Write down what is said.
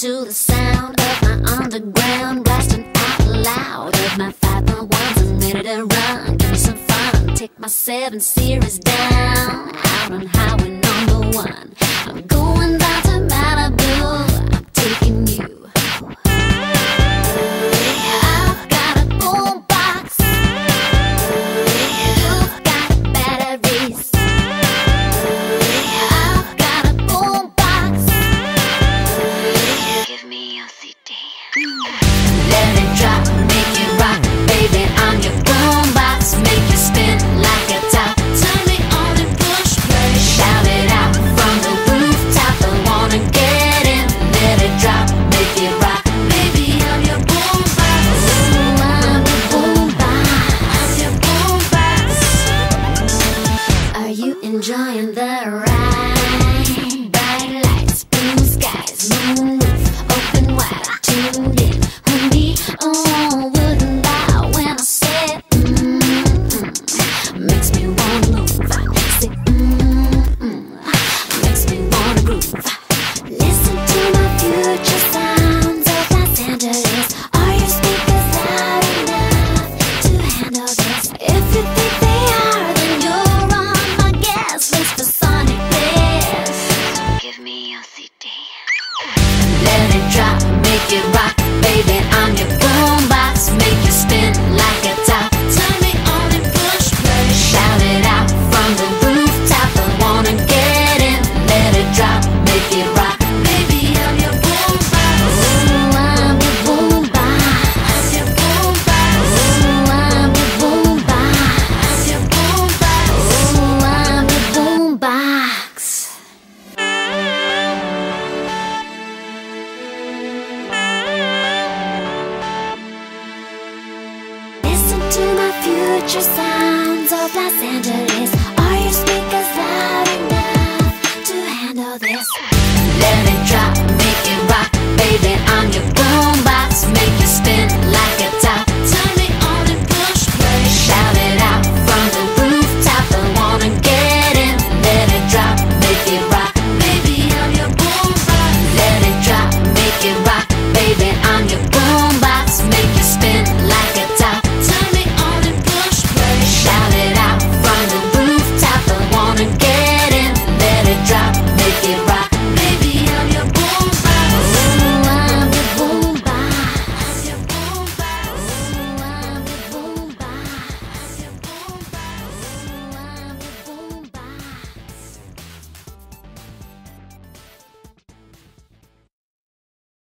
to the sound of my underground blasting out loud of my five by ones a minute to run. Give me some fun, take my seven series down out on highway number one. I'm going down to Malibu. enjoying the ride. make it rock, baby. I'm your boom future sounds of Los Angeles Are your speakers loud enough to handle this?